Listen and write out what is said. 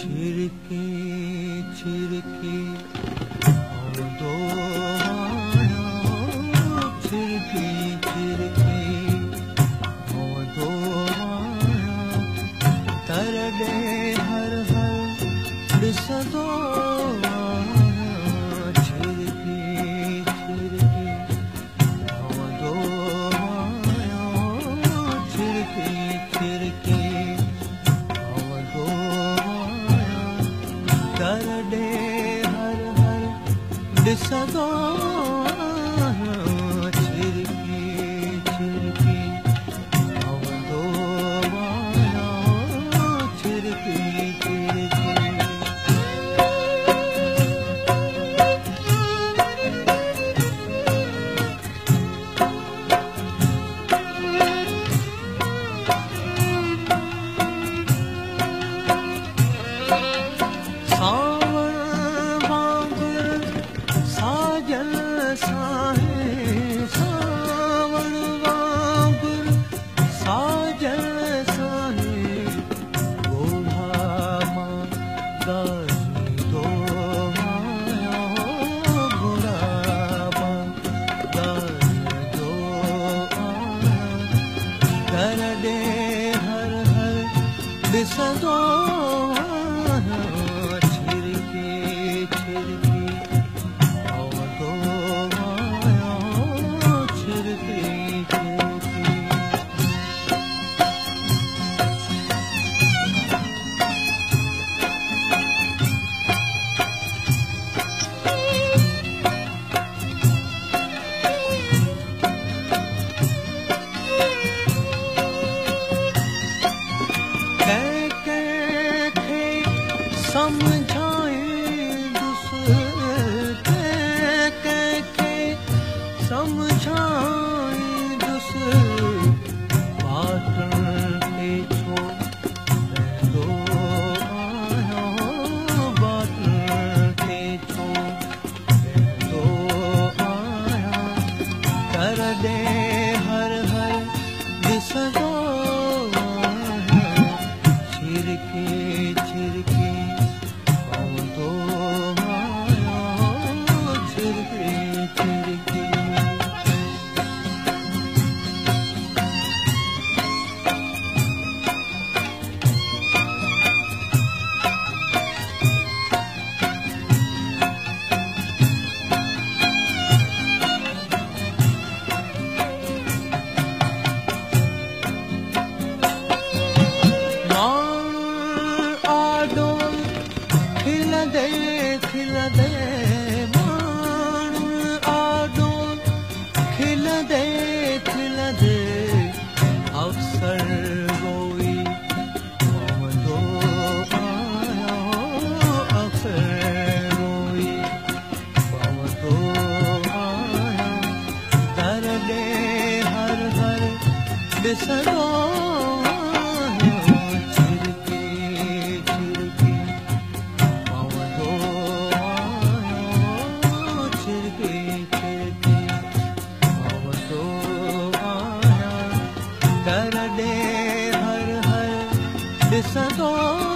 छिड़के छिड़के ॾिसंदो ॾिसंदो छिरकी समझाए ो चिकी चिकी महतो मया भवतो मया दरसो